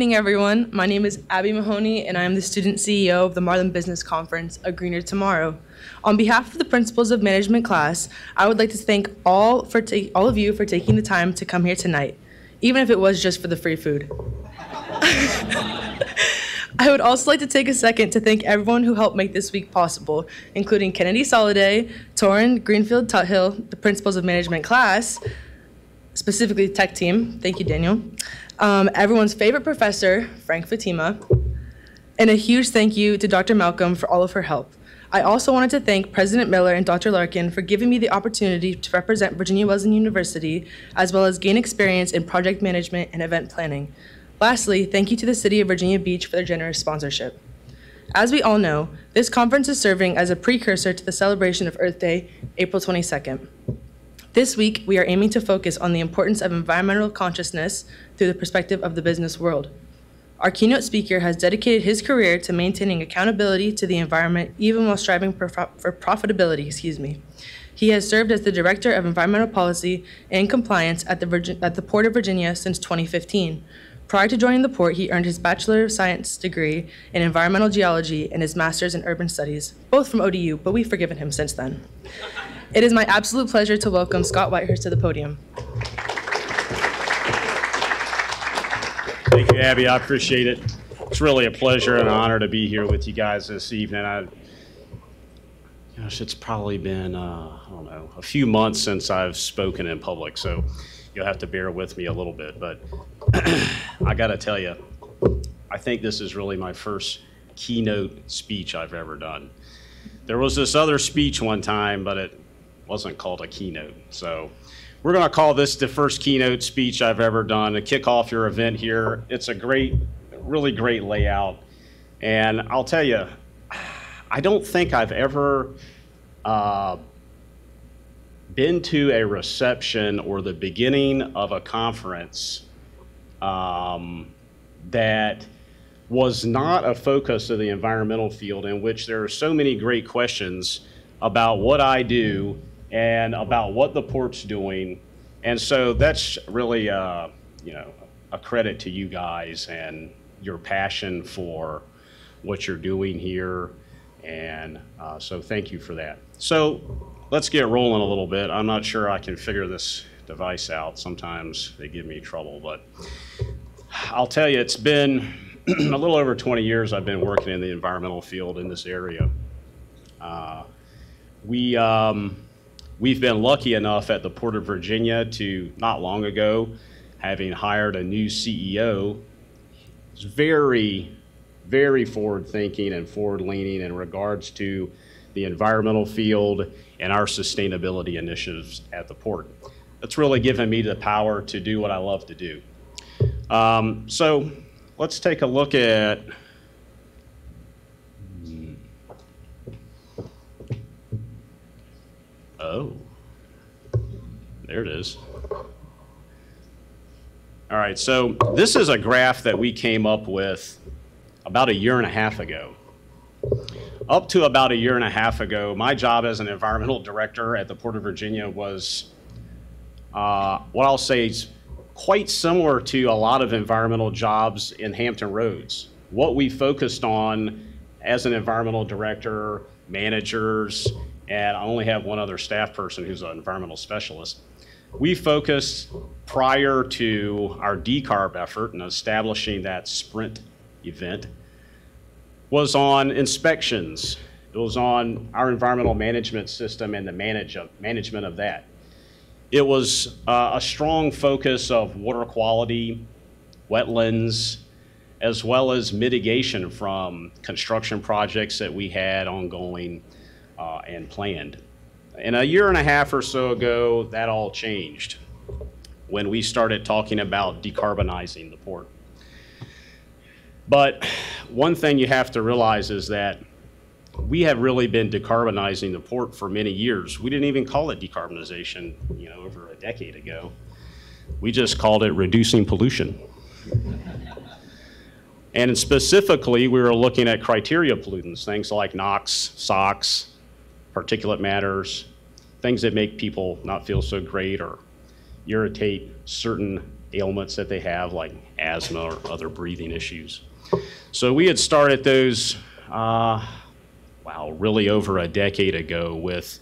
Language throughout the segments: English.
evening, everyone. My name is Abby Mahoney, and I am the student CEO of the Marlin Business Conference, A Greener Tomorrow. On behalf of the Principles of Management class, I would like to thank all for all of you for taking the time to come here tonight, even if it was just for the free food. I would also like to take a second to thank everyone who helped make this week possible, including Kennedy Soliday, Torin Greenfield Tuthill, the Principles of Management class, specifically tech team. Thank you, Daniel. Um, everyone's favorite professor, Frank Fatima. And a huge thank you to Dr. Malcolm for all of her help. I also wanted to thank President Miller and Dr. Larkin for giving me the opportunity to represent Virginia Wesleyan University, as well as gain experience in project management and event planning. Lastly, thank you to the City of Virginia Beach for their generous sponsorship. As we all know, this conference is serving as a precursor to the celebration of Earth Day, April 22nd. This week, we are aiming to focus on the importance of environmental consciousness through the perspective of the business world. Our keynote speaker has dedicated his career to maintaining accountability to the environment even while striving for, for profitability, excuse me. He has served as the Director of Environmental Policy and Compliance at the, Virgin, at the Port of Virginia since 2015, Prior to joining the port, he earned his Bachelor of Science degree in Environmental Geology and his Master's in Urban Studies, both from ODU, but we've forgiven him since then. It is my absolute pleasure to welcome Scott Whitehurst to the podium. Thank you, Abby. I appreciate it. It's really a pleasure and an honor to be here with you guys this evening. I, gosh, it's probably been, uh, I don't know, a few months since I've spoken in public, so you'll have to bear with me a little bit. But I got to tell you, I think this is really my first keynote speech I've ever done. There was this other speech one time, but it wasn't called a keynote. So we're going to call this the first keynote speech I've ever done to kick off your event here. It's a great, really great layout. And I'll tell you, I don't think I've ever uh, been to a reception or the beginning of a conference um, that was not a focus of the environmental field in which there are so many great questions about what I do and about what the port's doing. And so that's really, uh, you know, a credit to you guys and your passion for what you're doing here. And uh, so thank you for that. So let's get rolling a little bit. I'm not sure I can figure this device out. Sometimes they give me trouble, but I'll tell you, it's been a little over 20 years I've been working in the environmental field in this area. Uh, we, um, we've been lucky enough at the Port of Virginia to, not long ago, having hired a new CEO, is very, very forward thinking and forward leaning in regards to the environmental field and our sustainability initiatives at the port. That's really given me the power to do what I love to do. Um, so let's take a look at Oh, there it is. All right, so this is a graph that we came up with about a year and a half ago. Up to about a year and a half ago, my job as an environmental director at the Port of Virginia was uh, what I'll say is quite similar to a lot of environmental jobs in Hampton Roads. What we focused on as an environmental director, managers, and I only have one other staff person who's an environmental specialist. We focused prior to our decarb effort and establishing that sprint event was on inspections. It was on our environmental management system and the manage of, management of that. It was uh, a strong focus of water quality, wetlands, as well as mitigation from construction projects that we had ongoing uh, and planned. And a year and a half or so ago, that all changed when we started talking about decarbonizing the port. But one thing you have to realize is that we have really been decarbonizing the port for many years. We didn't even call it decarbonization, you know, over a decade ago. We just called it reducing pollution. and specifically, we were looking at criteria pollutants, things like NOx, SOx, particulate matters, things that make people not feel so great or irritate certain ailments that they have, like asthma or other breathing issues. So we had started those, uh, wow, really over a decade ago with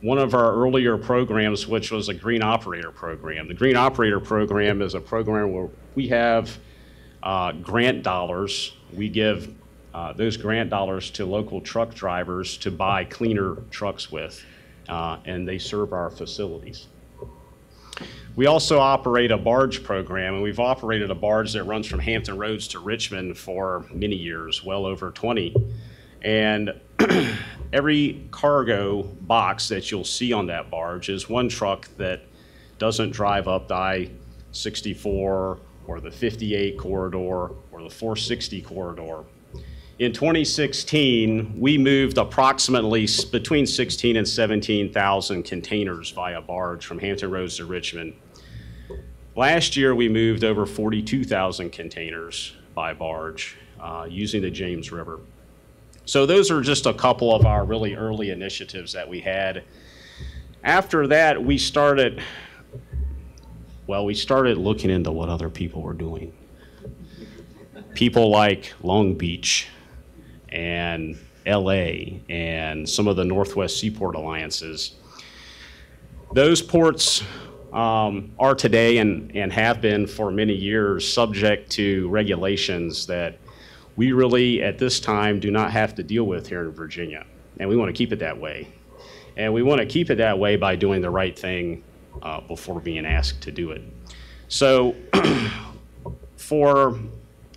one of our earlier programs, which was a Green Operator Program. The Green Operator Program is a program where we have uh, grant dollars. We give uh, those grant dollars to local truck drivers to buy cleaner trucks with, uh, and they serve our facilities. We also operate a barge program, and we've operated a barge that runs from Hampton Roads to Richmond for many years, well over 20. And every cargo box that you'll see on that barge is one truck that doesn't drive up the I-64 or the 58 corridor or the 460 corridor. In 2016, we moved approximately between 16 and 17,000 containers via barge from Hampton Roads to Richmond. Last year, we moved over 42,000 containers by barge uh, using the James River. So those are just a couple of our really early initiatives that we had. After that, we started, well, we started looking into what other people were doing. People like Long Beach and LA and some of the Northwest Seaport Alliances. Those ports um, are today and, and have been for many years subject to regulations that we really, at this time, do not have to deal with here in Virginia. And we want to keep it that way. And we want to keep it that way by doing the right thing uh, before being asked to do it. So, for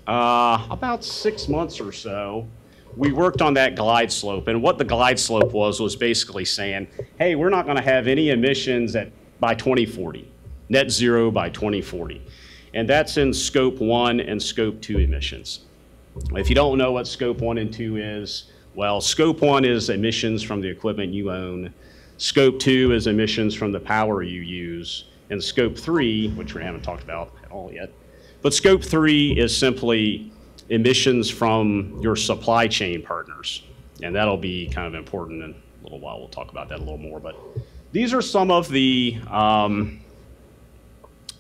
uh, about six months or so, we worked on that glide slope. And what the glide slope was, was basically saying, hey, we're not going to have any emissions at, by 2040, net zero by 2040. And that's in scope one and scope two emissions. If you don't know what scope one and two is, well, scope one is emissions from the equipment you own. Scope two is emissions from the power you use. And scope three, which we haven't talked about at all yet, but scope three is simply emissions from your supply chain partners. And that'll be kind of important in a little while. We'll talk about that a little more. But these are some of the um,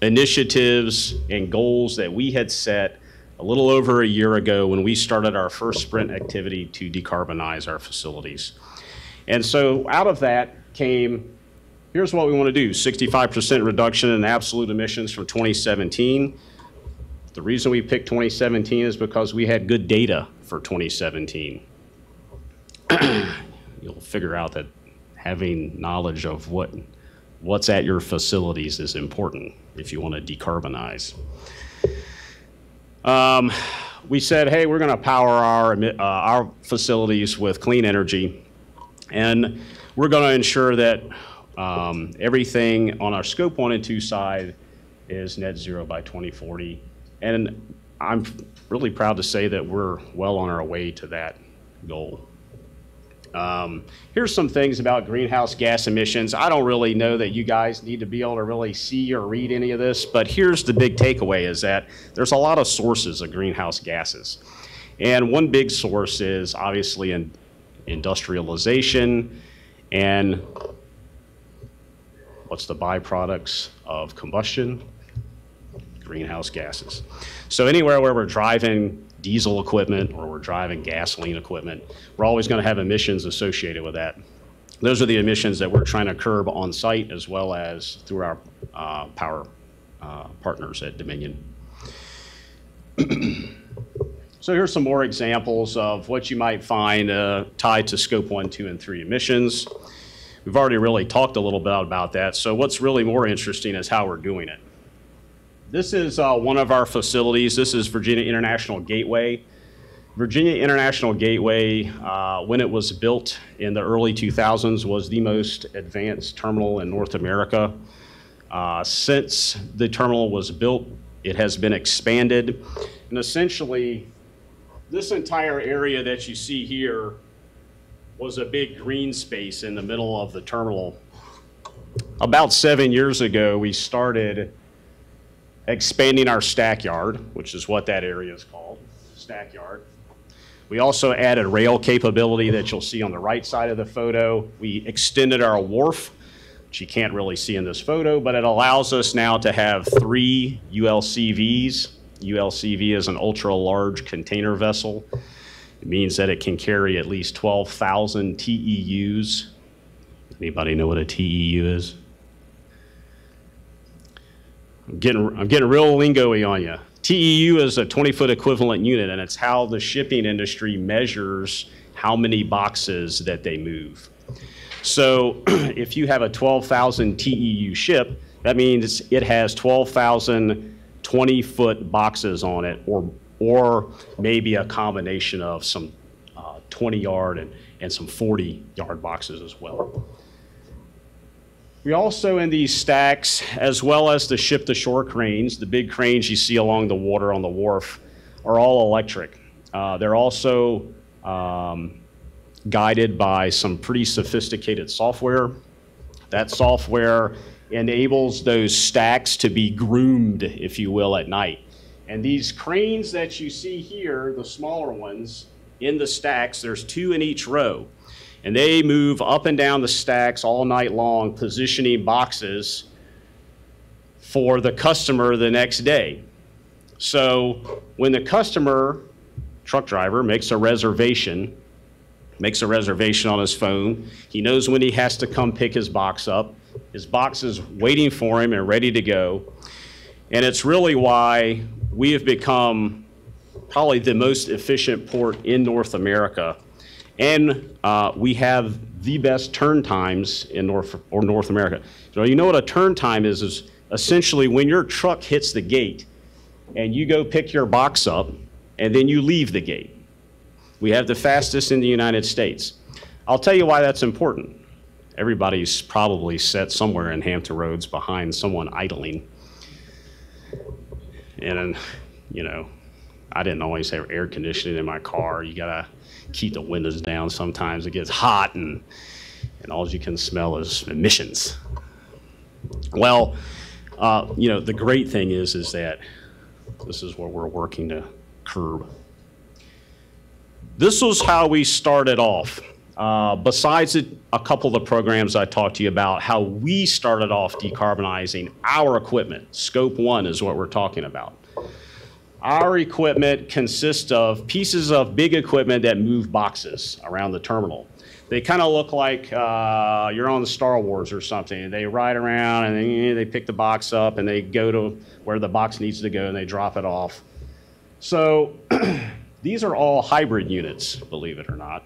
initiatives and goals that we had set a little over a year ago when we started our first sprint activity to decarbonize our facilities. And so out of that came, here's what we want to do, 65% reduction in absolute emissions from 2017. The reason we picked 2017 is because we had good data for 2017. You'll figure out that having knowledge of what, what's at your facilities is important if you want to decarbonize. Um, we said, hey, we're going to power our, uh, our facilities with clean energy. And we're going to ensure that um, everything on our scope one and two side is net zero by 2040. And I'm really proud to say that we're well on our way to that goal. Um, here's some things about greenhouse gas emissions. I don't really know that you guys need to be able to really see or read any of this, but here's the big takeaway is that there's a lot of sources of greenhouse gases. And one big source is obviously in industrialization and what's the byproducts of combustion? Greenhouse gases. So anywhere where we're driving diesel equipment or we're driving gasoline equipment, we're always going to have emissions associated with that. Those are the emissions that we're trying to curb on site as well as through our uh, power uh, partners at Dominion. So here's some more examples of what you might find uh, tied to scope one, two, and three emissions. We've already really talked a little bit about that. So what's really more interesting is how we're doing it. This is uh, one of our facilities. This is Virginia International Gateway. Virginia International Gateway, uh, when it was built in the early 2000s, was the most advanced terminal in North America. Uh, since the terminal was built, it has been expanded. And essentially, this entire area that you see here was a big green space in the middle of the terminal. About seven years ago, we started expanding our stack yard, which is what that area is called, stack yard. We also added rail capability that you'll see on the right side of the photo. We extended our wharf which you can't really see in this photo, but it allows us now to have three ULCVs. ULCV is an ultra-large container vessel. It means that it can carry at least 12,000 TEUs. Anybody know what a TEU is? I'm getting, I'm getting real lingo-y on you. TEU is a 20-foot equivalent unit, and it's how the shipping industry measures how many boxes that they move. So if you have a 12,000 TEU ship, that means it has 12,000 20-foot boxes on it, or, or maybe a combination of some uh, 20-yard and, and some 40-yard boxes as well. We also, in these stacks, as well as the ship-to-shore cranes, the big cranes you see along the water on the wharf, are all electric. Uh, They're also um, guided by some pretty sophisticated software. That software enables those stacks to be groomed, if you will, at night. And these cranes that you see here, the smaller ones, in the stacks, there's two in each row. And they move up and down the stacks all night long, positioning boxes for the customer the next day. So when the customer, truck driver, makes a reservation, makes a reservation on his phone, he knows when he has to come pick his box up. His box is waiting for him and ready to go. And it's really why we have become probably the most efficient port in North America. And uh, we have the best turn times in North, or North America. So you know what a turn time is, is essentially when your truck hits the gate and you go pick your box up and then you leave the gate. We have the fastest in the United States. I'll tell you why that's important. Everybody's probably set somewhere in Hampton Roads behind someone idling. And, you know, I didn't always have air conditioning in my car. You gotta keep the windows down sometimes. It gets hot and, and all you can smell is emissions. Well, uh, you know, the great thing is, is that this is what we're working to curb. This was how we started off. Uh, besides it, a couple of the programs I talked to you about, how we started off decarbonizing our equipment. Scope one is what we're talking about. Our equipment consists of pieces of big equipment that move boxes around the terminal. They kind of look like uh, you're on the Star Wars or something. They ride around and they, they pick the box up and they go to where the box needs to go and they drop it off. So these are all hybrid units, believe it or not.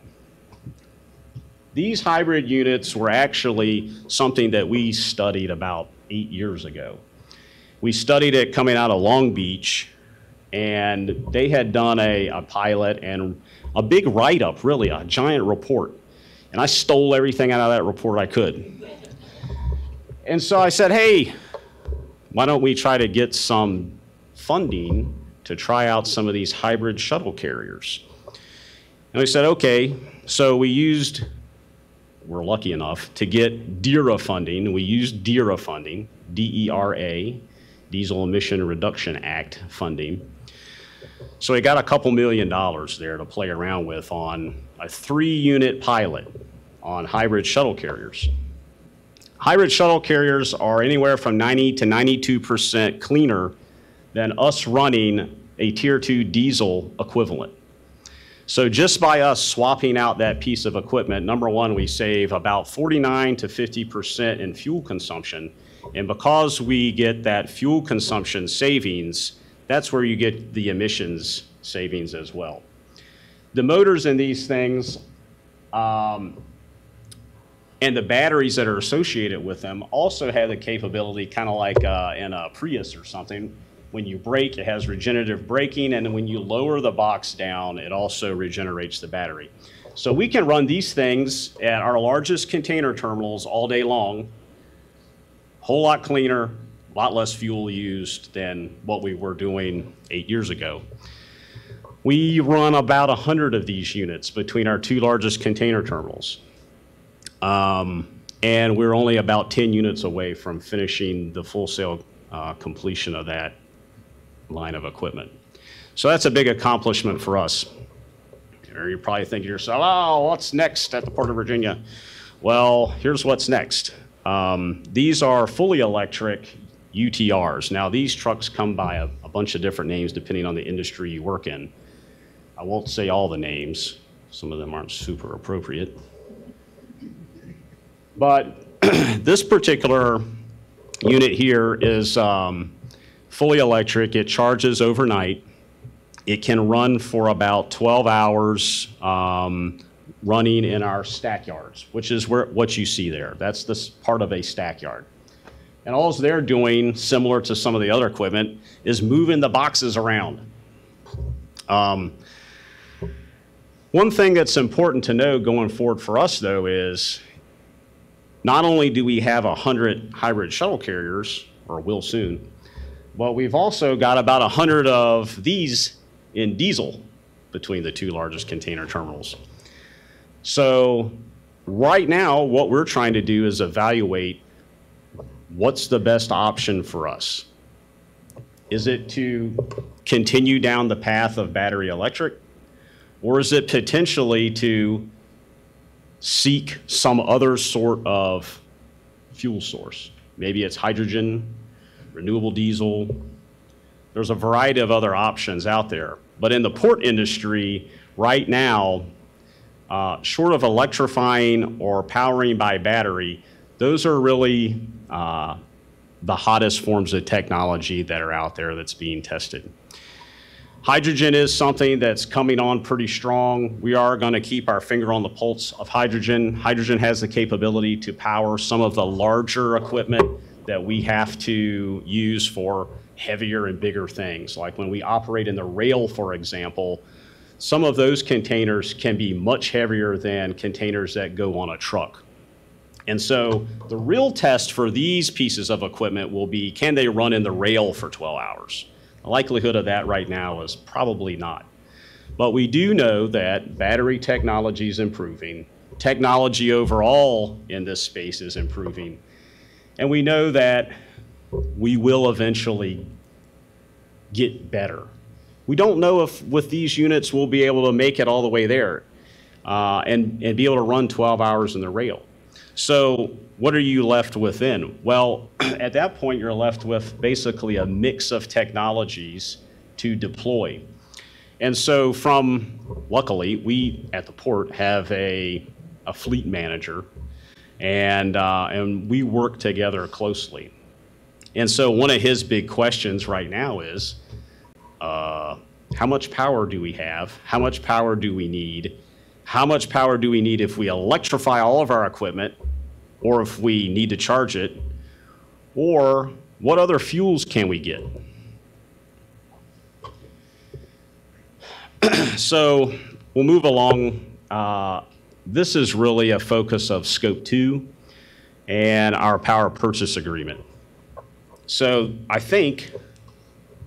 These hybrid units were actually something that we studied about eight years ago. We studied it coming out of Long Beach, and they had done a, a pilot and a big write-up, really, a giant report. And I stole everything out of that report I could. And so I said, hey, why don't we try to get some funding to try out some of these hybrid shuttle carriers? And we said, okay. So we used we're lucky enough to get DERA funding. We used DERA funding, D-E-R-A, Diesel Emission Reduction Act funding. So we got a couple million dollars there to play around with on a three-unit pilot on hybrid shuttle carriers. Hybrid shuttle carriers are anywhere from 90 to 92% cleaner than us running a Tier 2 diesel equivalent. So just by us swapping out that piece of equipment, number one, we save about 49 to 50% in fuel consumption. And because we get that fuel consumption savings, that's where you get the emissions savings as well. The motors in these things um, and the batteries that are associated with them also have the capability, kind of like uh, in a Prius or something, when you brake, it has regenerative braking, and when you lower the box down, it also regenerates the battery. So we can run these things at our largest container terminals all day long, whole lot cleaner, a lot less fuel used than what we were doing eight years ago. We run about 100 of these units between our two largest container terminals. Um, and we're only about 10 units away from finishing the full sale uh, completion of that line of equipment. So that's a big accomplishment for us. You're probably thinking to yourself, oh, what's next at the Port of Virginia? Well, here's what's next. Um, these are fully electric UTRs. Now, these trucks come by a, a bunch of different names depending on the industry you work in. I won't say all the names, some of them aren't super appropriate. But this particular unit here is um, fully electric. It charges overnight. It can run for about 12 hours um, running in our stack yards, which is where, what you see there. That's this part of a stack yard. And all they're doing, similar to some of the other equipment, is moving the boxes around. Um, one thing that's important to know going forward for us, though, is not only do we have 100 hybrid shuttle carriers, or will soon, but we've also got about 100 of these in diesel between the two largest container terminals. So right now, what we're trying to do is evaluate what's the best option for us. Is it to continue down the path of battery electric? Or is it potentially to seek some other sort of fuel source? Maybe it's hydrogen, renewable diesel. There's a variety of other options out there. But in the port industry, right now, uh, short of electrifying or powering by battery, those are really uh, the hottest forms of technology that are out there that's being tested. Hydrogen is something that's coming on pretty strong. We are going to keep our finger on the pulse of hydrogen. Hydrogen has the capability to power some of the larger equipment that we have to use for heavier and bigger things. Like when we operate in the rail, for example, some of those containers can be much heavier than containers that go on a truck. And so the real test for these pieces of equipment will be can they run in the rail for 12 hours? The likelihood of that right now is probably not. But we do know that battery technology is improving. Technology overall in this space is improving. And we know that we will eventually get better. We don't know if with these units we'll be able to make it all the way there uh, and, and be able to run 12 hours in the rail. So what are you left with then? Well, at that point, you're left with basically a mix of technologies to deploy. And so from, luckily, we at the port have a, a fleet manager and, uh, and we work together closely. And so one of his big questions right now is, uh, how much power do we have? How much power do we need? How much power do we need if we electrify all of our equipment or if we need to charge it? Or what other fuels can we get? so we'll move along. Uh, this is really a focus of scope two and our power purchase agreement. So I think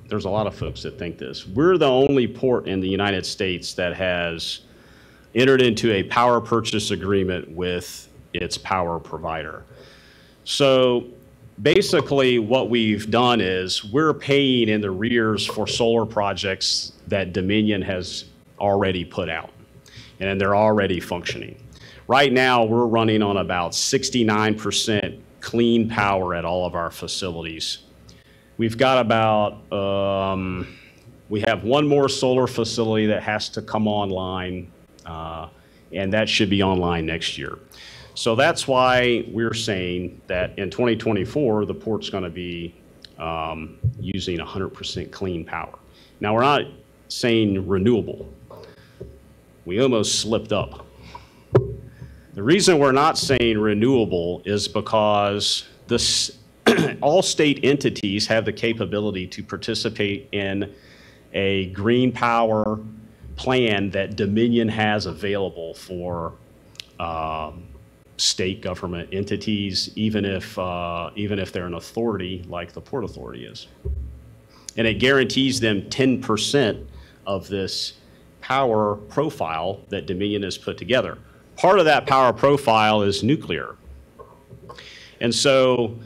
there's a lot of folks that think this. We're the only port in the United States that has entered into a power purchase agreement with its power provider. So basically what we've done is we're paying in the rears for solar projects that Dominion has already put out and they're already functioning. Right now, we're running on about 69% clean power at all of our facilities. We've got about, um, we have one more solar facility that has to come online, uh, and that should be online next year. So that's why we're saying that in 2024, the port's going to be um, using 100% clean power. Now, we're not saying renewable. We almost slipped up. The reason we're not saying renewable is because this, all state entities have the capability to participate in a green power plan that Dominion has available for um, state government entities, even if, uh, even if they're an authority like the Port Authority is. And it guarantees them 10% of this power profile that Dominion has put together. Part of that power profile is nuclear. And so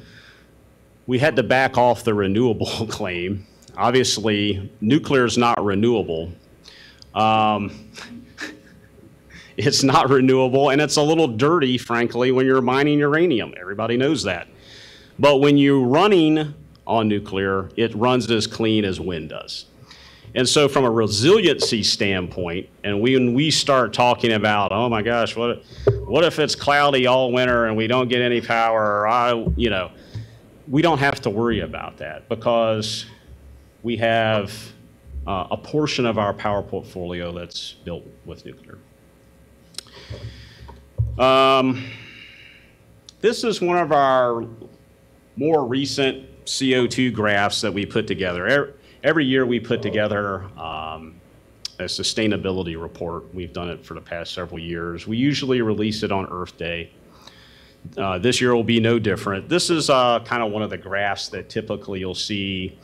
we had to back off the renewable claim. Obviously, nuclear is not renewable. Um, It's not renewable, and it's a little dirty, frankly, when you're mining uranium. Everybody knows that. But when you're running on nuclear, it runs as clean as wind does. And so, from a resiliency standpoint, and when we start talking about, oh my gosh, what, what if it's cloudy all winter and we don't get any power, or I, you know, we don't have to worry about that because we have uh, a portion of our power portfolio that's built with nuclear. Um, this is one of our more recent CO2 graphs that we put together. Every year we put together um, a sustainability report. We've done it for the past several years. We usually release it on Earth Day. Uh, this year will be no different. This is uh, kind of one of the graphs that typically you'll see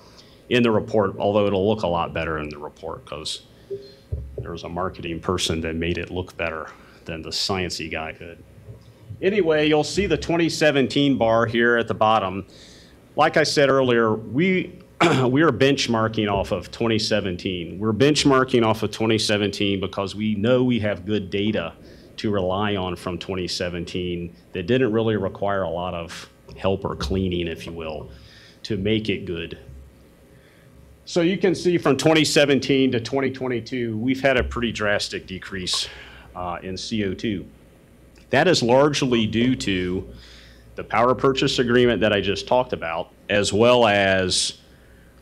in the report, although it'll look a lot better in the report because there was a marketing person that made it look better than the sciencey guy could. Anyway, you'll see the 2017 bar here at the bottom. Like I said earlier, we we are benchmarking off of 2017. We're benchmarking off of 2017 because we know we have good data to rely on from 2017 that didn't really require a lot of help or cleaning, if you will, to make it good. So you can see from 2017 to 2022, we've had a pretty drastic decrease uh, in CO2. That is largely due to the power purchase agreement that I just talked about, as well as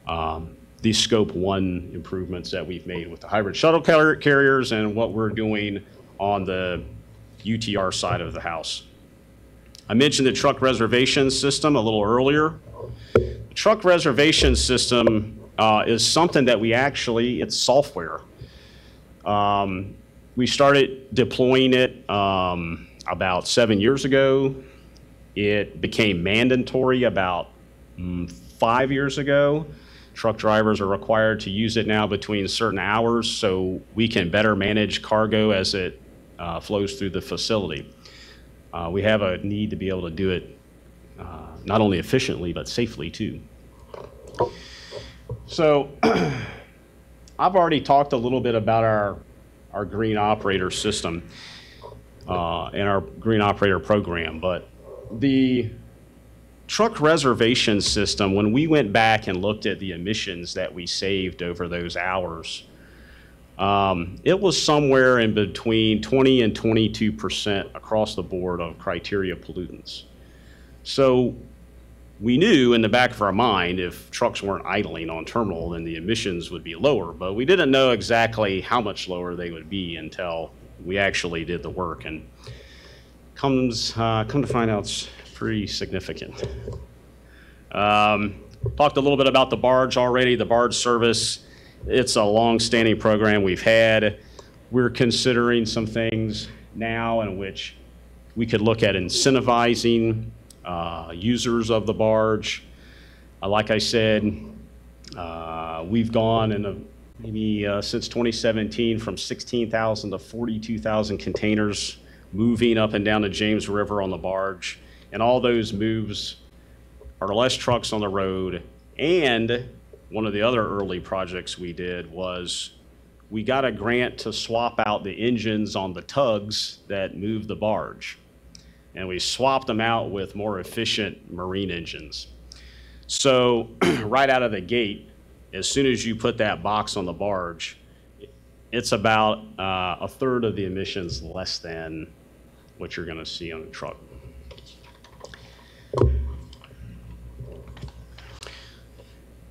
um, the scope one improvements that we've made with the hybrid shuttle car- carriers and what we're doing on the UTR side of the house. I mentioned the truck reservation system a little earlier. The truck reservation system uh, is something that we actually, it's software. Um, we started deploying it um, about seven years ago. It became mandatory about mm, five years ago. Truck drivers are required to use it now between certain hours so we can better manage cargo as it uh, flows through the facility. Uh, we have a need to be able to do it uh, not only efficiently but safely too. So I've already talked a little bit about our, our green operator system uh, and our green operator program, but the truck reservation system, when we went back and looked at the emissions that we saved over those hours, um, it was somewhere in between 20 and 22 percent across the board of criteria pollutants. So we knew in the back of our mind if trucks weren't idling on terminal, then the emissions would be lower, but we didn't know exactly how much lower they would be until we actually did the work. And comes uh, come to find out, it's pretty significant. Um, talked a little bit about the barge already. The barge service, it's a long-standing program we've had. We're considering some things now in which we could look at incentivizing uh, users of the barge. Uh, like I said, uh, we've gone in a, maybe uh, since 2017 from 16,000 to 42,000 containers moving up and down the James River on the barge. And all those moves are less trucks on the road. And one of the other early projects we did was we got a grant to swap out the engines on the tugs that move the barge and we swapped them out with more efficient marine engines. So right out of the gate, as soon as you put that box on the barge, it's about uh, a third of the emissions less than what you're going to see on a truck.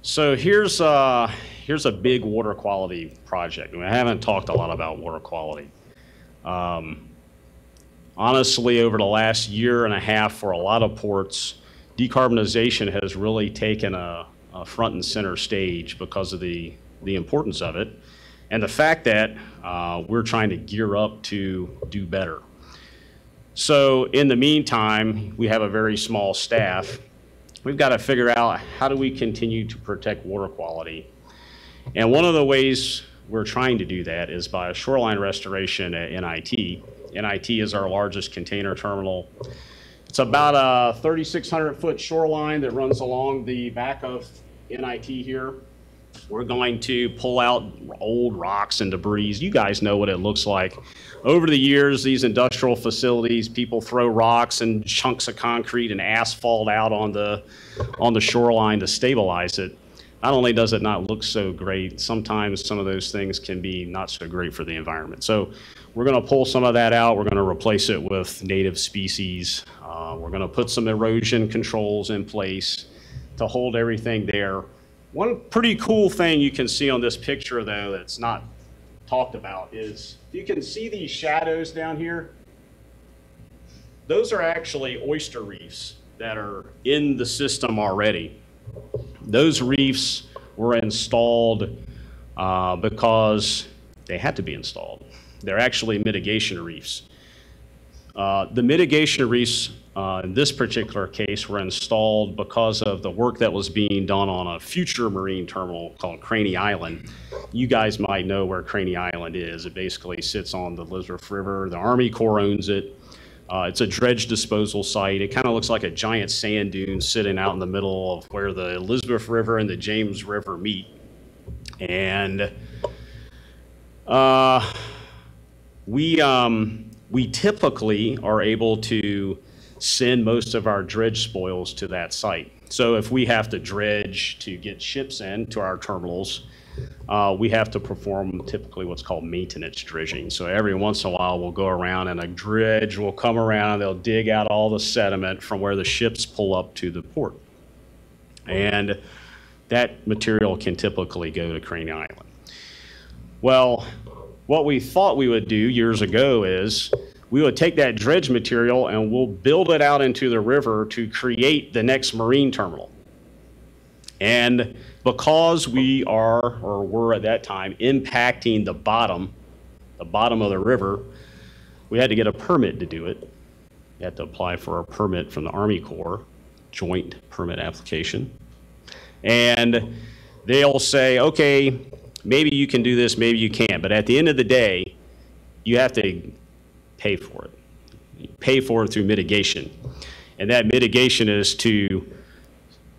So here's uh, here's a big water quality project. I, mean, I haven't talked a lot about water quality. Um, honestly, over the last year and a half for a lot of ports, decarbonization has really taken a, a front and center stage because of the, the importance of it and the fact that uh, we're trying to gear up to do better. So, in the meantime, we have a very small staff. We've got to figure out how do we continue to protect water quality. And one of the ways we're trying to do that is by a shoreline restoration at NIT. NIT is our largest container terminal. It's about a 3,600 foot shoreline that runs along the back of NIT here. We're going to pull out old rocks and debris. You guys know what it looks like. Over the years, these industrial facilities, people throw rocks and chunks of concrete and asphalt out on the, on the shoreline to stabilize it. Not only does it not look so great, sometimes some of those things can be not so great for the environment. So we're going to pull some of that out. We're going to replace it with native species. Uh, we're going to put some erosion controls in place to hold everything there. One pretty cool thing you can see on this picture, though, that's not talked about is you can see these shadows down here. Those are actually oyster reefs that are in the system already. Those reefs were installed uh, because they had to be installed. They're actually mitigation reefs. Uh, the mitigation reefs uh, in this particular case were installed because of the work that was being done on a future marine terminal called Craney Island. You guys might know where Craney Island is. It basically sits on the Elizabeth River. The Army Corps owns it. Uh, it's a dredge disposal site. It kind of looks like a giant sand dune sitting out in the middle of where the Elizabeth River and the James River meet. And uh, we, um, we typically are able to send most of our dredge spoils to that site. So if we have to dredge to get ships in to our terminals, uh, we have to perform typically what's called maintenance dredging. So every once in a while, we'll go around and a dredge will come around and they'll dig out all the sediment from where the ships pull up to the port. And that material can typically go to Craney Island. Well, what we thought we would do years ago is we would take that dredge material and we'll build it out into the river to create the next marine terminal. And because we are, or were at that time, impacting the bottom, the bottom of the river, we had to get a permit to do it. We had to apply for a permit from the Army Corps, joint permit application. And they'll say, okay, maybe you can do this, maybe you can't. But at the end of the day, you have to pay for it. You pay for it through mitigation. And that mitigation is to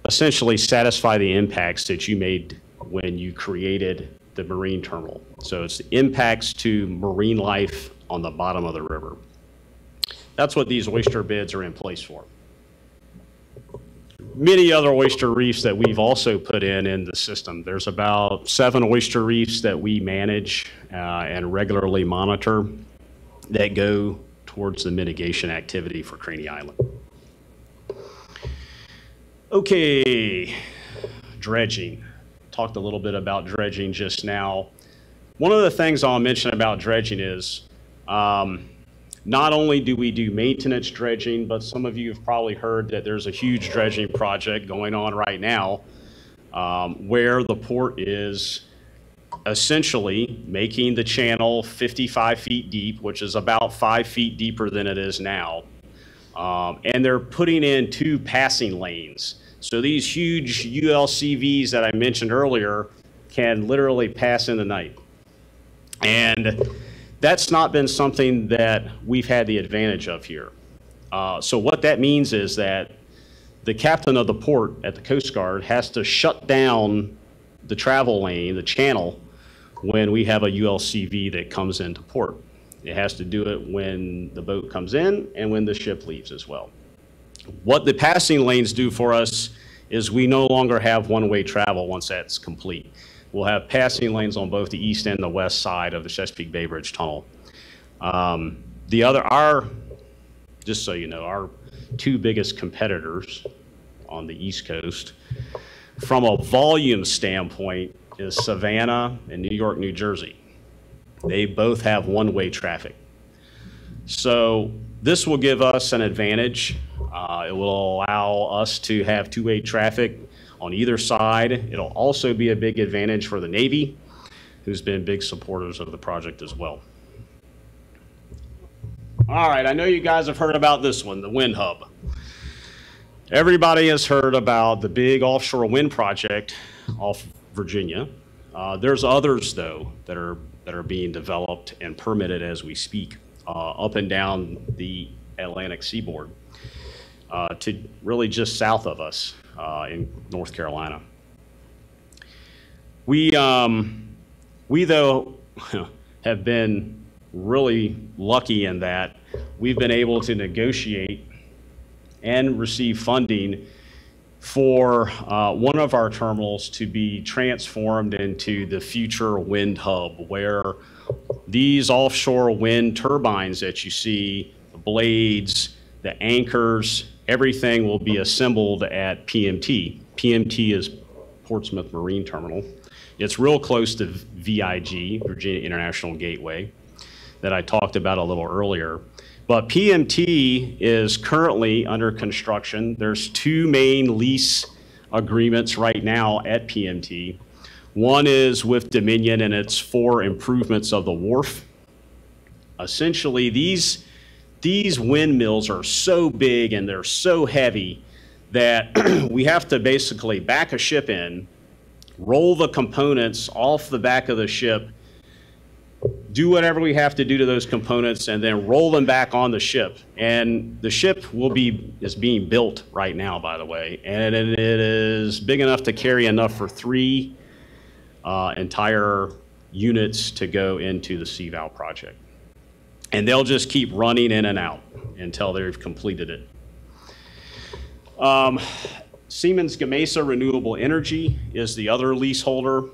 essentially satisfy the impacts that you made when you created the marine terminal. So it's the impacts to marine life on the bottom of the river. That's what these oyster beds are in place for. Many other oyster reefs that we've also put in in the system. There's about seven oyster reefs that we manage uh, and regularly monitor that go towards the mitigation activity for Craney Island. Okay, dredging. Talked a little bit about dredging just now. One of the things I'll mention about dredging is um, not only do we do maintenance dredging, but some of you have probably heard that there's a huge dredging project going on right now um, where the port is essentially making the channel 55 feet deep, which is about five feet deeper than it is now. Um, and they're putting in two passing lanes. So these huge ULCVs that I mentioned earlier can literally pass in the night. And that's not been something that we've had the advantage of here. Uh, so what that means is that the captain of the port at the Coast Guard has to shut down the travel lane, the channel, when we have a ULCV that comes into port. It has to do it when the boat comes in and when the ship leaves as well. What the passing lanes do for us is we no longer have one-way travel once that's complete. We'll have passing lanes on both the east and the west side of the Chesapeake Bay Bridge Tunnel. Um, the other, our, just so you know, our two biggest competitors on the East Coast, from a volume standpoint, is Savannah and New York, New Jersey. They both have one-way traffic. So this will give us an advantage. Uh, it will allow us to have two-way traffic on either side. It'll also be a big advantage for the Navy, who's been big supporters of the project as well. All right, I know you guys have heard about this one, the Wind Hub. Everybody has heard about the big offshore wind project off Virginia. Uh, there's others, though, that are, that are being developed and permitted as we speak uh, up and down the Atlantic seaboard uh, to really just south of us in North Carolina. We, um, we though have been really lucky in that we've been able to negotiate and receive funding for uh, one of our terminals to be transformed into the future wind hub, where these offshore wind turbines that you see, the blades, the anchors, everything will be assembled at PMT. PMT is Portsmouth Marine Terminal. It's real close to VIG, Virginia International Gateway, that I talked about a little earlier. But PMT is currently under construction. There's two main lease agreements right now at PMT. One is with Dominion and it's for improvements of the wharf. Essentially, these, these windmills are so big and they're so heavy that we have to basically back a ship in, roll the components off the back of the ship, do whatever we have to do to those components, and then roll them back on the ship. And the ship will be is being built right now, by the way, and it is big enough to carry enough for three uh, entire units to go into the CVOW project. And they'll just keep running in and out until they've completed it. Um, Siemens Gamesa Renewable Energy is the other leaseholder.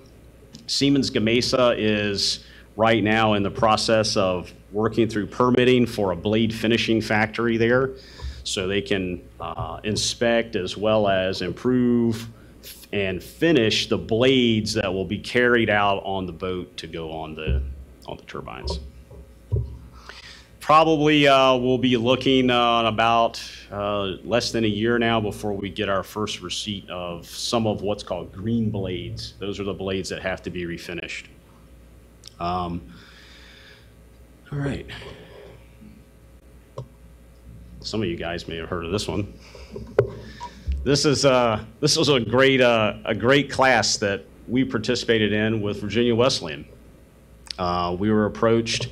Siemens Gamesa is right now in the process of working through permitting for a blade finishing factory there. So they can uh, inspect as well as improve and finish the blades that will be carried out on the boat to go on the, on the turbines. Probably uh, we'll be looking on about uh, less than a year now before we get our first receipt of some of what's called green blades. Those are the blades that have to be refinished. Um, all right. Some of you guys may have heard of this one. This is uh, this was a great uh, a great class that we participated in with Virginia Wesleyan. Uh, we were approached,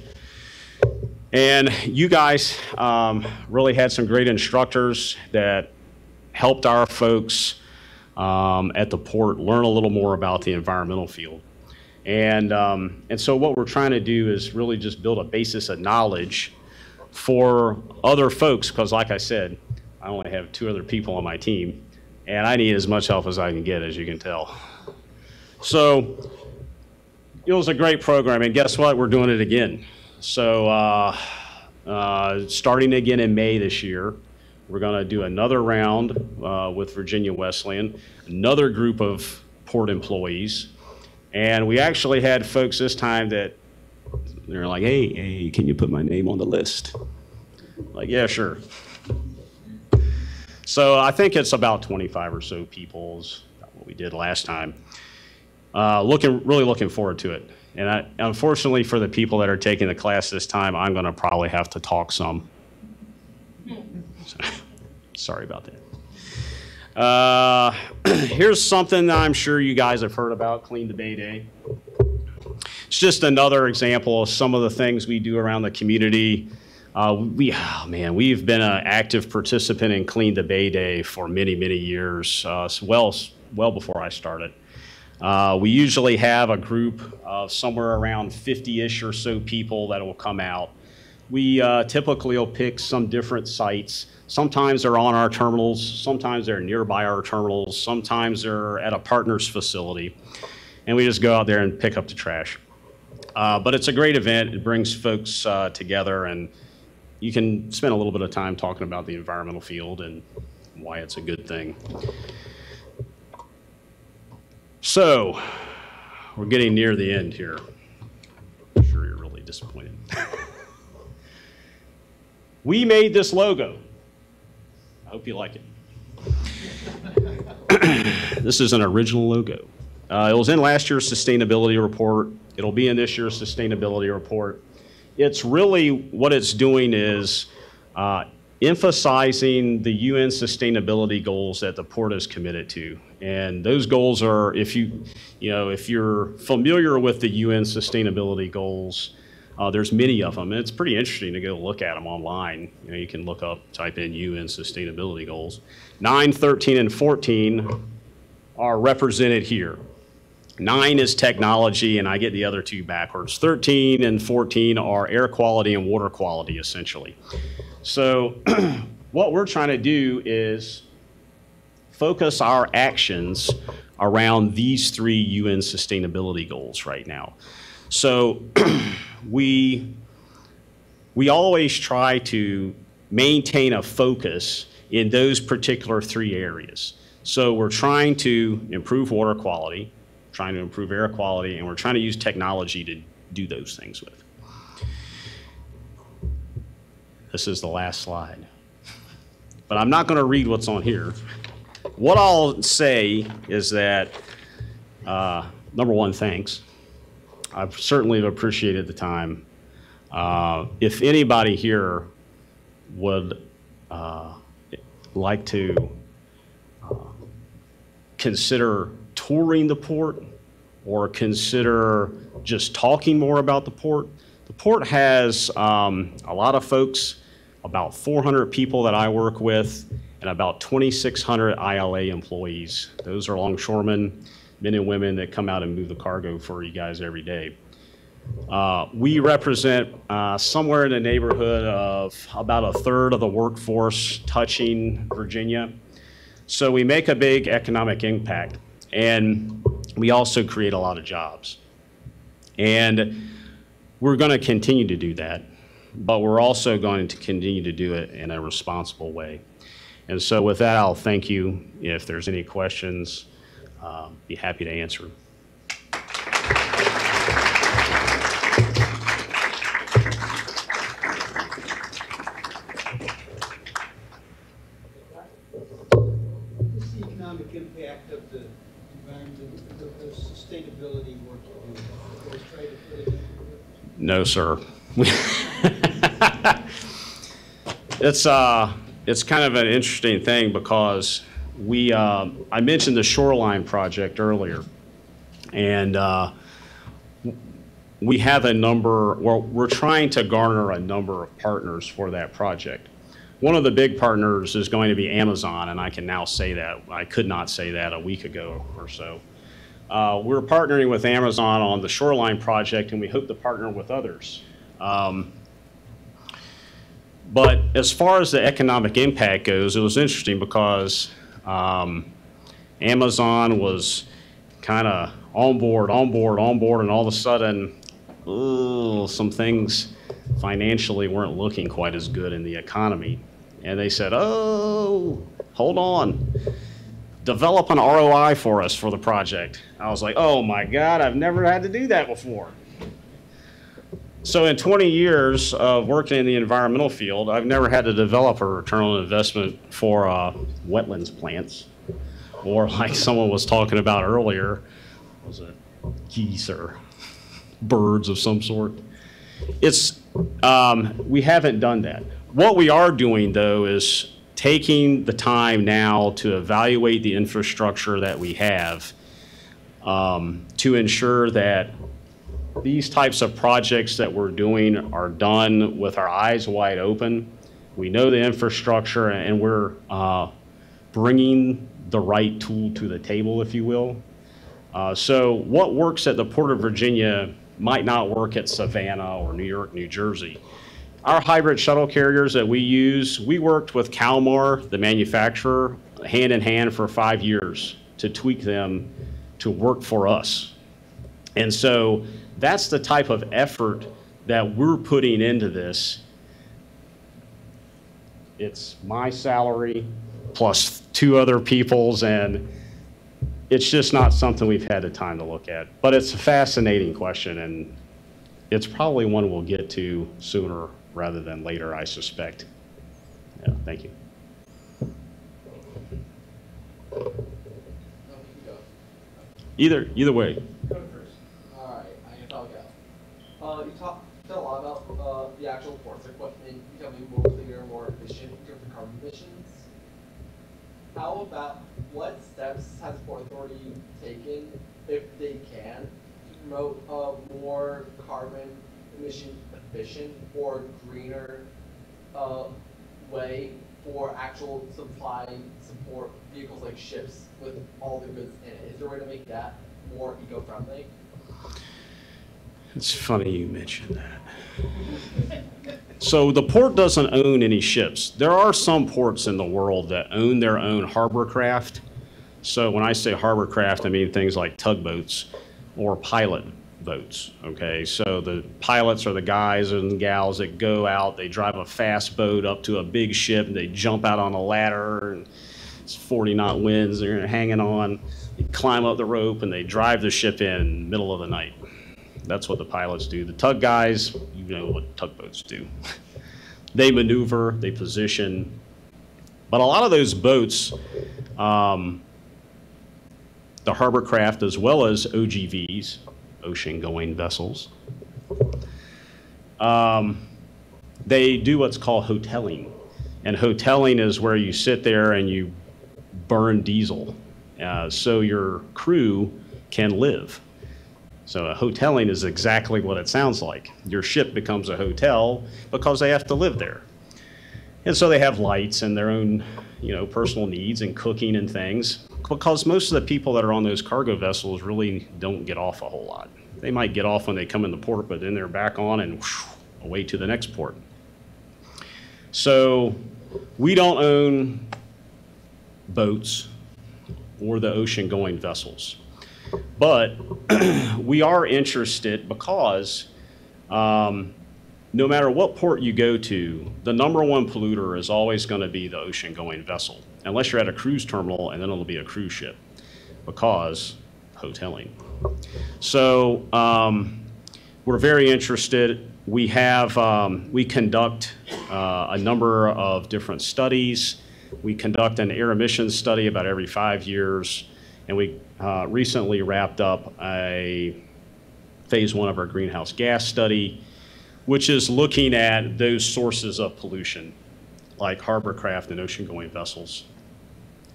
and you guys um, really had some great instructors that helped our folks um, at the port learn a little more about the environmental field. And, um, and so what we're trying to do is really just build a basis of knowledge for other folks, because like I said, I only have two other people on my team, and I need as much help as I can get, as you can tell. So it was a great program, and guess what? We're doing it again. So uh, uh, starting again in May this year, we're going to do another round uh, with Virginia Wesleyan, another group of port employees, and we actually had folks this time that they're like, hey, hey, can you put my name on the list? Like, yeah, sure. So I think it's about 25 or so people is what we did last time. Uh, looking, really looking forward to it. And I, unfortunately for the people that are taking the class this time, I'm going to probably have to talk some. Sorry about that. Uh, here's something that I'm sure you guys have heard about, Clean the Bay Day. It's just another example of some of the things we do around the community. Uh, we, oh man, we've been an active participant in Clean the Bay Day for many, many years, uh, well, well before I started. Uh, we usually have a group of somewhere around 50-ish or so people that will come out. We uh, typically will pick some different sites Sometimes they're on our terminals, sometimes they're nearby our terminals, sometimes they're at a partner's facility, and we just go out there and pick up the trash. Uh, but it's a great event. It brings folks uh, together, and you can spend a little bit of time talking about the environmental field and why it's a good thing. So, we're getting near the end here. I'm sure you're really disappointed. we made this logo I hope you like it. this is an original logo. Uh, it was in last year's sustainability report. It'll be in this year's sustainability report. It's really what it's doing is uh, emphasizing the UN sustainability goals that the port is committed to. And those goals are, if you, you know, if you're familiar with the UN sustainability goals, uh, there's many of them, and it's pretty interesting to go look at them online. You know, you can look up, type in UN sustainability goals. 9, 13, and 14 are represented here. Nine is technology, and I get the other two backwards. 13 and 14 are air quality and water quality, essentially. So, what we're trying to do is focus our actions around these three UN sustainability goals right now. So, we we always try to maintain a focus in those particular three areas. So we're trying to improve water quality, trying to improve air quality, and we're trying to use technology to do those things with. This is the last slide. But I'm not going to read what's on here. What I'll say is that, uh, number one, thanks. I've certainly appreciated the time. Uh, if anybody here would uh, like to uh, consider touring the port or consider just talking more about the port, the port has um, a lot of folks, about 400 people that I work with, and about 2,600 ILA employees. Those are longshoremen, men and women that come out and move the cargo for you guys every day. Uh, we represent uh, somewhere in the neighborhood of about a third of the workforce touching Virginia. So we make a big economic impact, and we also create a lot of jobs. And we're going to continue to do that, but we're also going to continue to do it in a responsible way. And so with that, I'll thank you. If there's any questions, uh, be happy to answer. What's the economic impact of the environment, the the sustainability work you do? You guys try to put it into it? No, sir. it's uh, it's kind of an interesting thing because we um, I mentioned the shoreline project earlier, and uh, we have a number. Well, we're trying to garner a number of partners for that project. One of the big partners is going to be Amazon, and I can now say that. I could not say that a week ago or so. Uh, we're partnering with Amazon on the Shoreline project, and we hope to partner with others. Um, but as far as the economic impact goes, it was interesting because um, Amazon was kind of on board, on board, on board, and all of a sudden, ooh, some things financially weren't looking quite as good in the economy. And they said, oh, hold on develop an ROI for us for the project. I was like, oh my God, I've never had to do that before. So in 20 years of working in the environmental field, I've never had to develop a return on investment for uh, wetlands plants. Or like someone was talking about earlier, was it geese or birds of some sort? It's, um, we haven't done that. What we are doing though is taking the time now to evaluate the infrastructure that we have um, to ensure that these types of projects that we're doing are done with our eyes wide open. We know the infrastructure and we're uh, bringing the right tool to the table, if you will. Uh, so what works at the Port of Virginia might not work at Savannah or New York, New Jersey. Our hybrid shuttle carriers that we use, we worked with Kalmar, the manufacturer, hand in hand for five years to tweak them to work for us. And so that's the type of effort that we're putting into this. It's my salary plus two other people's, and it's just not something we've had the time to look at. But it's a fascinating question, and it's probably one we'll get to sooner rather than later, I suspect. Yeah, thank you. Either, either way. Go first. Alright, I guess I'll go. Uh, you talked a lot about, actual ports equipment becoming more cleaner, more efficient in terms of carbon emissions. How about, what steps has Port Authority taken, if they can, to promote a more carbon emission efficient or greener, uh, way for actual supply support vehicles like ships with all the goods in it? Is there a way to make that more eco-friendly? It's funny you mentioned that. So the port doesn't own any ships. There are some ports in the world that own their own harbor craft. So when I say harbor craft, I mean things like tugboats or pilot boats, okay? So the pilots are the guys and gals that go out, they drive a fast boat up to a big ship, and they jump out on a ladder, and it's 40 knot winds, they're hanging on, they climb up the rope, and they drive the ship in middle of the night. That's what the pilots do. The tug guys, you know what tugboats do. they maneuver, they position. But a lot of those boats, um, the harbor craft as well as OGVs, ocean going vessels, um, they do what's called hoteling. And hoteling is where you sit there and you burn diesel uh, so your crew can live. So a hoteling is exactly what it sounds like. Your ship becomes a hotel because they have to live there. And so they have lights and their own, you know, personal needs and cooking and things. Because most of the people that are on those cargo vessels really don't get off a whole lot. They might get off when they come in the port, but then they're back on and whoosh, away to the next port. So we don't own boats or the ocean going vessels. But we are interested because um, no matter what port you go to, the number one polluter is always going to be the ocean going vessel, unless you're at a cruise terminal and then it'll be a cruise ship because hoteling. So um, we're very interested. We have, um, we conduct uh, a number of different studies. We conduct an air emissions study about every five years. And we uh, recently wrapped up a phase one of our greenhouse gas study, which is looking at those sources of pollution, like harbor craft and ocean going vessels.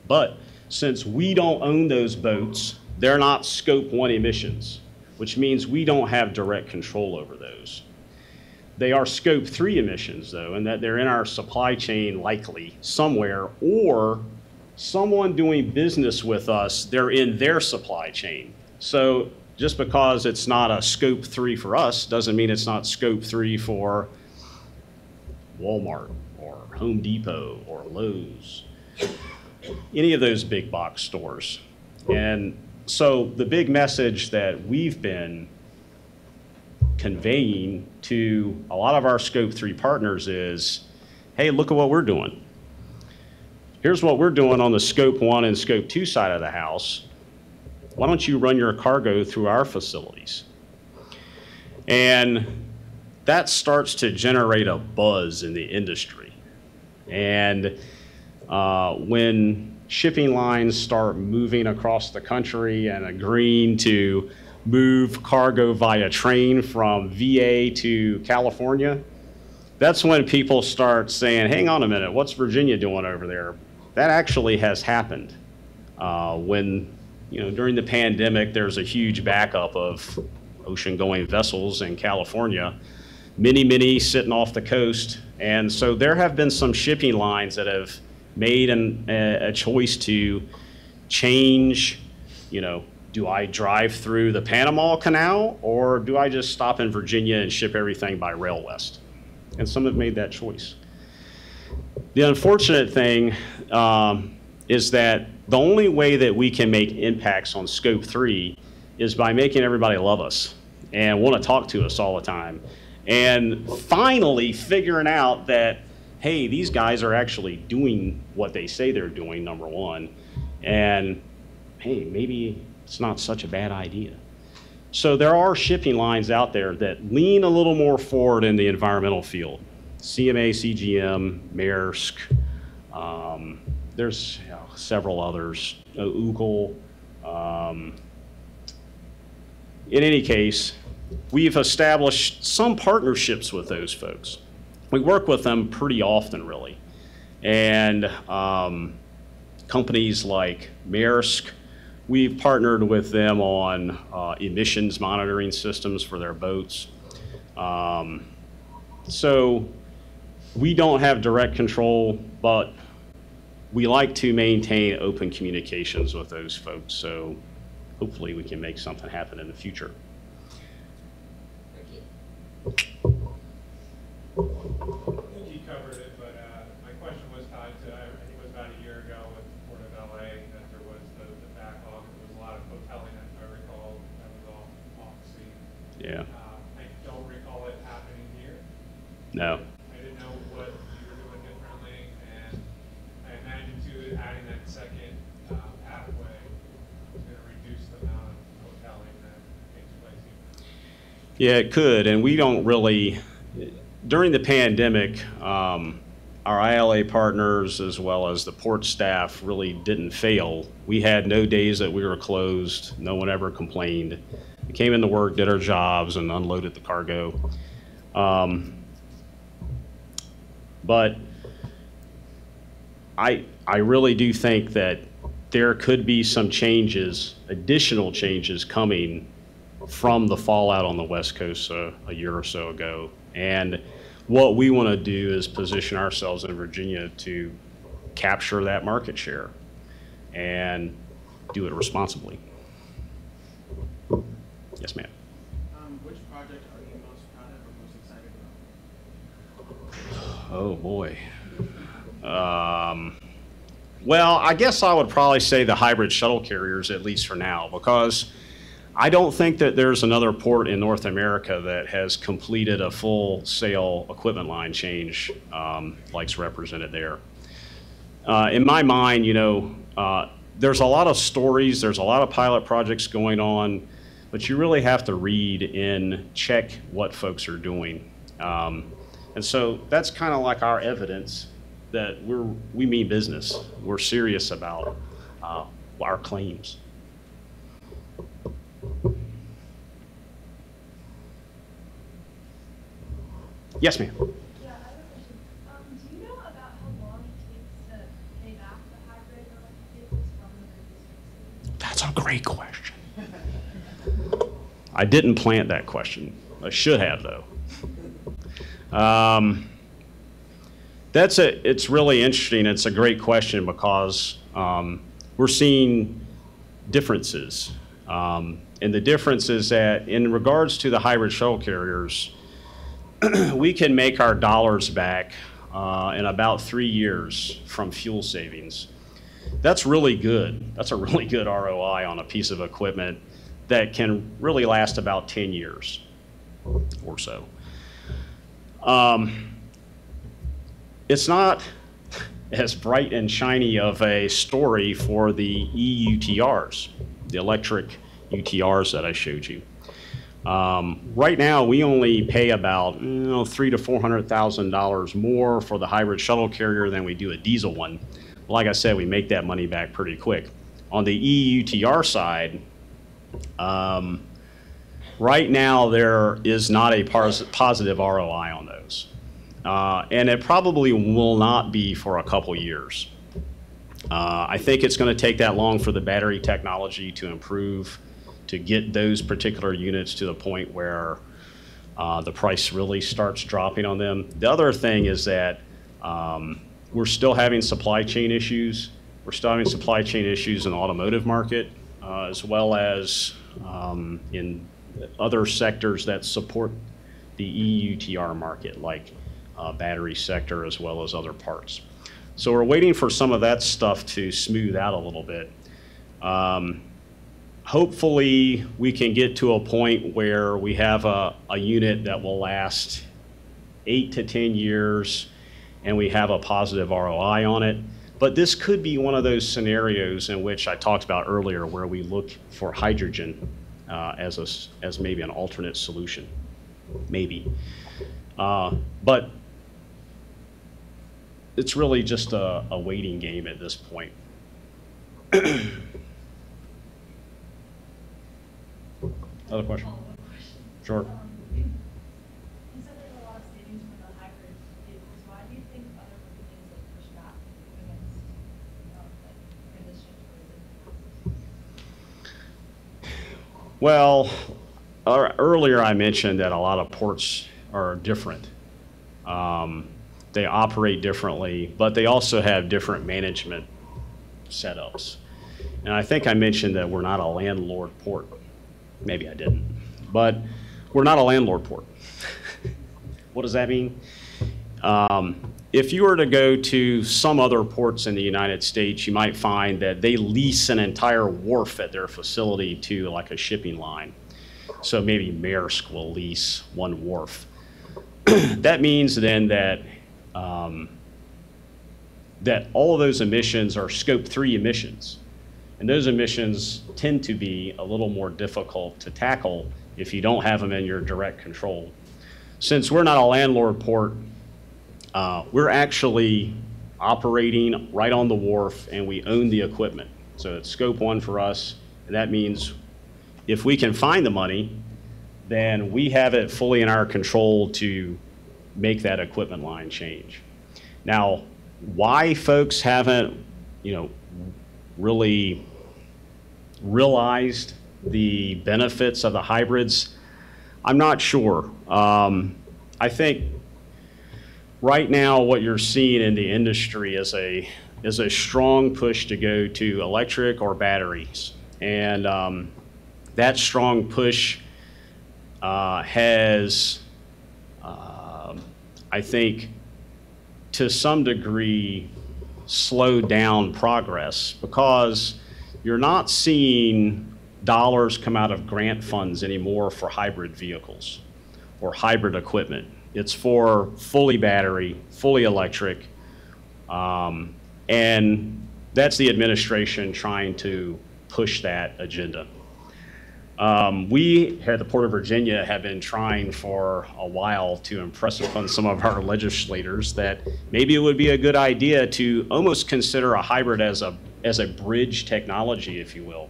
But since we don't own those boats, they're not scope one emissions, which means we don't have direct control over those. They are scope three emissions, though, and that they're in our supply chain likely somewhere, or someone doing business with us, they're in their supply chain. So just because it's not a scope three for us doesn't mean it's not scope three for Walmart or Home Depot or Lowe's, any of those big box stores. And so the big message that we've been conveying to a lot of our scope three partners is, hey, look at what we're doing. Here's what we're doing on the scope one and scope two side of the house. Why don't you run your cargo through our facilities? And that starts to generate a buzz in the industry. And uh, when shipping lines start moving across the country and agreeing to move cargo via train from VA to California, that's when people start saying, hang on a minute, what's Virginia doing over there? That actually has happened. Uh, when, you know, during the pandemic, there's a huge backup of ocean going vessels in California, many, many sitting off the coast. And so there have been some shipping lines that have made an, a, a choice to change, you know, do I drive through the Panama Canal or do I just stop in Virginia and ship everything by rail west? And some have made that choice. The unfortunate thing um, is that the only way that we can make impacts on scope three is by making everybody love us and want to talk to us all the time. And finally figuring out that, hey, these guys are actually doing what they say they're doing, number one. And hey, maybe it's not such a bad idea. So there are shipping lines out there that lean a little more forward in the environmental field. CMA, CGM, Maersk, um, there's you know, several others, uh. Um, in any case, we've established some partnerships with those folks. We work with them pretty often, really. And um, companies like Maersk, we've partnered with them on uh, emissions monitoring systems for their boats. Um, so we don't have direct control, but we like to maintain open communications with those folks. So hopefully we can make something happen in the future. Thank you. I think you covered it, but uh, my question was tied to, I think it was about a year ago with the Port of LA, that there was the the backlog, there was a lot of hoteling, if I recall, that was all off the scene. Yeah, Uh, I don't recall it happening here. no. Yeah, it could, and we don't really, during the pandemic, um, our ILA partners as well as the port staff really didn't fail. We had no days that we were closed, no one ever complained. We came into work, did our jobs, and unloaded the cargo. Um, But I, I really do think that there could be some changes, additional changes coming from the fallout on the West Coast uh, a year or so ago. And what we want to do is position ourselves in Virginia to capture that market share and do it responsibly. Yes, ma'am. Um, which project are you most proud of or most excited about? Oh, boy. Um, well, I guess I would probably say the hybrid shuttle carriers, at least for now, because I don't think that there's another port in North America that has completed a full sail equipment line change um, like's represented there. Uh, in my mind, you know, uh, there's a lot of stories, there's a lot of pilot projects going on, but you really have to read and check what folks are doing. Um, and so that's kind of like our evidence that we're we mean business. We're serious about uh, our claims. Yes, ma'am. Yeah, I have a question. Um, you know about how long it takes to pay back the hybrid electric vehicles from the district? That's a great question. I didn't plant that question. I should have, though. Um, that's a, it's really interesting. It's a great question because um, we're seeing differences. Um, and the difference is that in regards to the hybrid shuttle carriers, we can make our dollars back uh, in about three years from fuel savings. That's really good. That's a really good ROI on a piece of equipment that can really last about 10 years or so. Um, it's not as bright and shiny of a story for the EUTRs, the electric UTRs that I showed you. Um, right now, we only pay about you know three to four hundred thousand dollars more for the hybrid shuttle carrier than we do a diesel one. Like I said, we make that money back pretty quick. On the EUTR side, um, right now there is not a positive ROI on those, uh, and it probably will not be for a couple years. Uh, I think it's going to take that long for the battery technology to improve to get those particular units to the point where uh, the price really starts dropping on them. The other thing is that um, we're still having supply chain issues. We're still having supply chain issues in the automotive market, uh, as well as um, in other sectors that support the EUTR market, like uh, battery sector, as well as other parts. So we're waiting for some of that stuff to smooth out a little bit. Um, hopefully, we can get to a point where we have a, a unit that will last eight to 10 years and we have a positive ROI on it. But this could be one of those scenarios in which I talked about earlier where we look for hydrogen uh, as, a as maybe an alternate solution. Maybe. Uh, but it's really just a, a waiting game at this point. Other question? Sure. You said there's a lot of savings for the hybrid vehicles. Why do you think other companies like push back against, like, transition towards it? Well, earlier I mentioned that a lot of ports are different. Um, They operate differently, but they also have different management setups. And I think I mentioned that we're not a landlord port. Maybe I didn't. But we're not a landlord port. what does that mean? Um, if you were to go to some other ports in the United States, you might find that they lease an entire wharf at their facility to like a shipping line. So maybe Maersk will lease one wharf. that means then that um, that all of those emissions are scope three emissions. And those emissions tend to be a little more difficult to tackle if you don't have them in your direct control. Since we're not a landlord port, uh, we're actually operating right on the wharf and we own the equipment. So it's scope one for us. And that means if we can find the money, then we have it fully in our control to make that equipment line change. Now, why folks haven't, you know, really realized the benefits of the hybrids, I'm not sure. Um, I think right now what you're seeing in the industry is a is a strong push to go to electric or batteries, and um, that strong push uh, has, um I think, to some degree, slowed down progress because you're not seeing dollars come out of grant funds anymore for hybrid vehicles or hybrid equipment. It's for fully battery, fully electric, um, and that's the administration trying to push that agenda. Um, we at the Port of Virginia have been trying for a while to impress upon some of our legislators that maybe it would be a good idea to almost consider a hybrid as a as a bridge technology, if you will.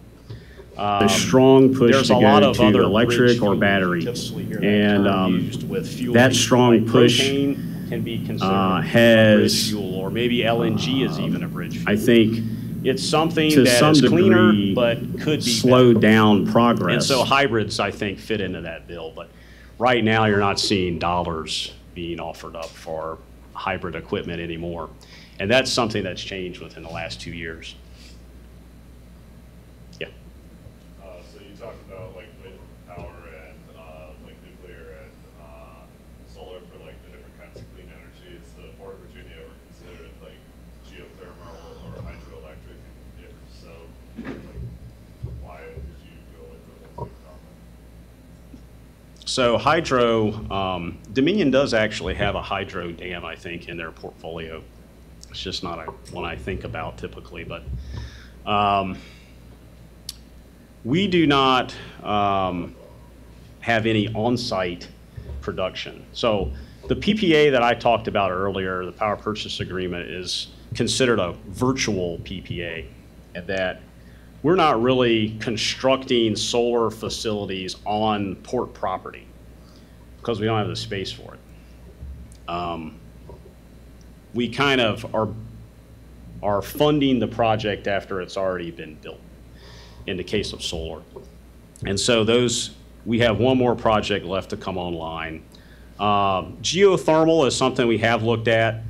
Um, a strong push there's to a lot of to other electric or battery. that And, um, with fuel that strong like push, can be considered uh, a bridge has, fuel, or maybe LNG is even a bridge fuel. I think, It's something to that some is cleaner, degree, but could be slowed better. down progress. And so hybrids, I think, fit into that bill. But right now, you're not seeing dollars being offered up for hybrid equipment anymore. And that's something that's changed within the last two years. Yeah. Uh, so you talked about like wind power and, uh, like nuclear and, uh, solar for like the different kinds of clean energy. Is the Port of Virginia ever considered like geothermal or hydroelectric? If so, like, why did you go into those two comments? So hydro, um, Dominion does actually have a hydro dam, I think, in their portfolio. It's just not a one I think about typically, but um, we do not um, have any on-site production. So the PPA that I talked about earlier, the power purchase agreement, is considered a virtual PPA, and that we're not really constructing solar facilities on port property because we don't have the space for it. Um, we kind of are, are funding the project after it's already been built in the case of solar. And so those, we have one more project left to come online. Um, Geothermal is something we have looked at.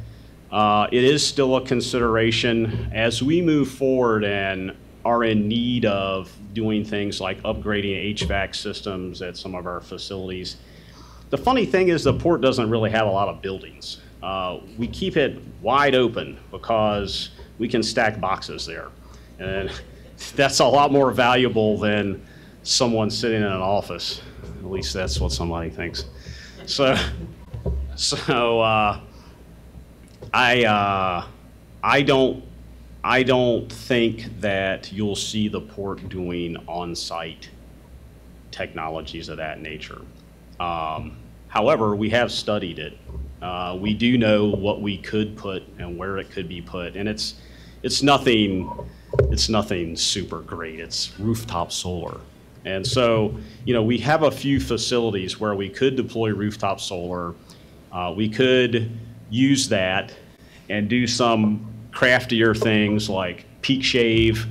Uh, It is still a consideration as we move forward and are in need of doing things like upgrading HVAC systems at some of our facilities. The funny thing is the port doesn't really have a lot of buildings. Uh, We keep it wide open because we can stack boxes there. And that's a lot more valuable than someone sitting in an office. At least that's what somebody thinks. So, so uh, I uh, I don't I don't think that you'll see the port doing on-site technologies of that nature. Um, however, we have studied it. Uh, we do know what we could put and where it could be put, and it's it's nothing it's nothing super great. It's rooftop solar. And so, you know, we have a few facilities where we could deploy rooftop solar. Uh, we could use that and do some craftier things like peak shave,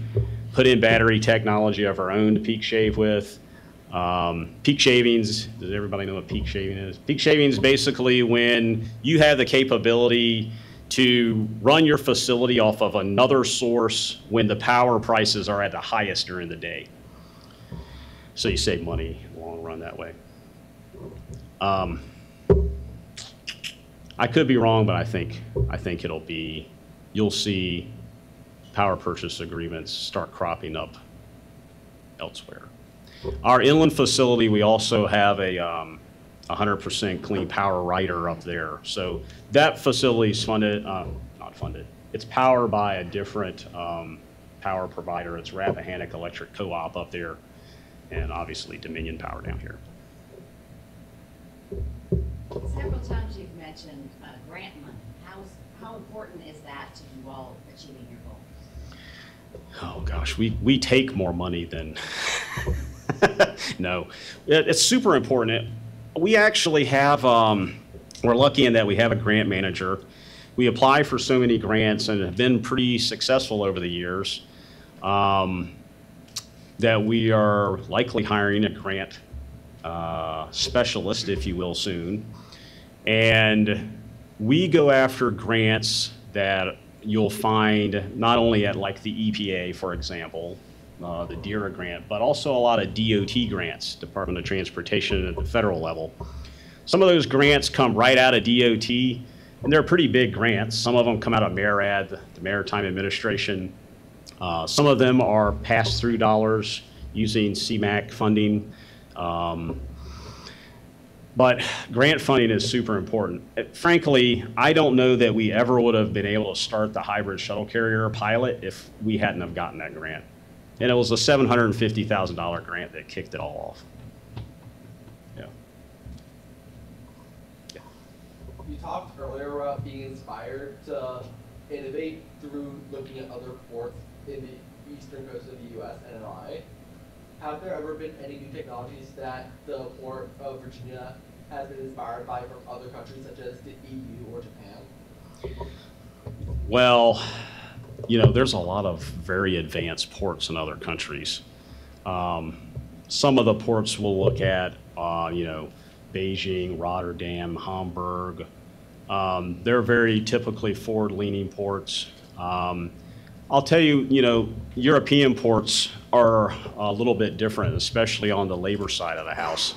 put in battery technology of our own to peak shave with. Um, peak shavings, does everybody know what peak shaving is? Peak shaving is basically when you have the capability to run your facility off of another source when the power prices are at the highest during the day. So you save money in the long run that way. Um, I could be wrong, but I think, I think it'll be, you'll see power purchase agreements start cropping up elsewhere. Our inland facility, we also have a um, 100% clean power rider up there. So that facility is funded, uh, not funded, it's powered by a different um, power provider. It's Rappahannock Electric Co-op up there, and obviously Dominion Power down here. Several times you've mentioned uh, grant money. How, how important is that to you all achieving your goals? Oh, gosh, we, we take more money than, no. It- It's super important. We actually have, um, we're lucky in that we have a grant manager. We apply for so many grants and have been pretty successful over the years um, that we are likely hiring a grant uh, specialist, if you will, soon. And we go after grants that you'll find not only at like the EPA, for example, uh, the DERA grant, but also a lot of DOT grants, Department of Transportation at the federal level. Some of those grants come right out of DOT, and they're pretty big grants. Some of them come out of MARAD, the Maritime Administration. Uh, Some of them are pass-through dollars using CMAQ funding. Um, but grant funding is super important. Uh, Frankly, I don't know that we ever would have been able to start the hybrid shuttle carrier pilot if we hadn't have gotten that grant. And it was a $750,000 grant that kicked it all off. Yeah. yeah. You talked earlier about being inspired to innovate through looking at other ports in the eastern coast of the US and I. Have there ever been any new technologies that the port of Virginia has been inspired by from other countries such as the EU or Japan? Well, you know, there's a lot of very advanced ports in other countries. Um, some of the ports we'll look at, uh, you know, Beijing, Rotterdam, Hamburg. Um, they're very typically forward-leaning ports. Um, I'll tell you, you know, European ports are a little bit different, especially on the labor side of the house.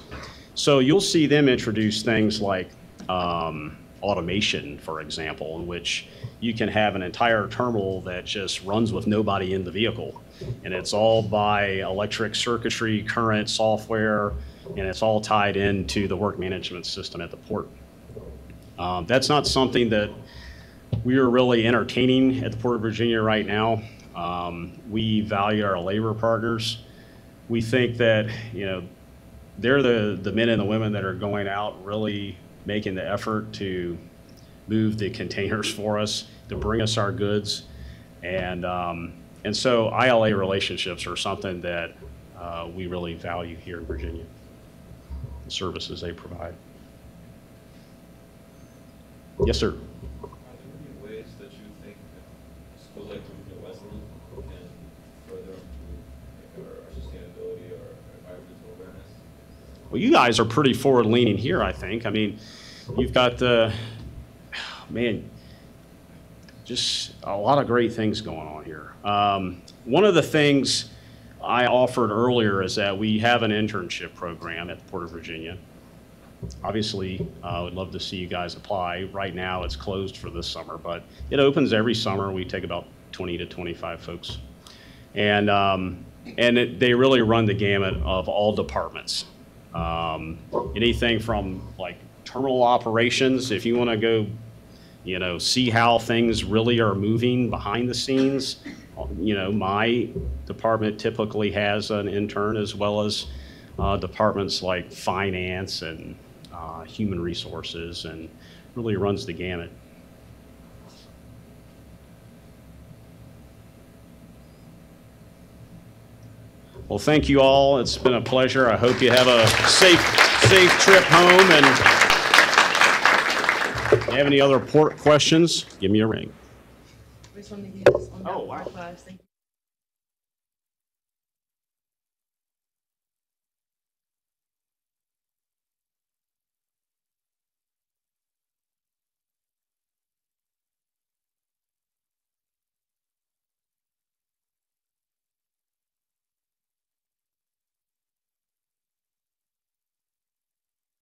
So you'll see them introduce things like um, automation, for example, in which you can have an entire terminal that just runs with nobody in the vehicle. And it's all by electric circuitry, current software, and it's all tied into the work management system at the port. Um, That's not something that we are really entertaining at the Port of Virginia right now. Um, We value our labor partners. We think that, you know, they're the, the men and the women that are going out really making the effort to move the containers for us, to bring us our goods. And, um, and so ILA relationships are something that uh, we really value here in Virginia, the services they provide. Yes, sir. Well, you guys are pretty forward-leaning here, I think. I mean, you've got the, man, just a lot of great things going on here. Um, one of the things I offered earlier is that we have an internship program at the Port of Virginia. Obviously, I would love to see you guys apply. Right now, it's closed for this summer, but it opens every summer. We take about 20 to 25 folks. And, um, and it, they really run the gamut of all departments. Um, anything from like terminal operations, if you want to go, you know, see how things really are moving behind the scenes. You know, my department typically has an intern as well as uh, departments like finance and uh, human resources and really runs the gamut. Well, thank you all. It's been a pleasure. I hope you have a safe, safe trip home. And you have any other port questions, give me a ring. We just wanted to use on Oh, our wow. class. Thank you.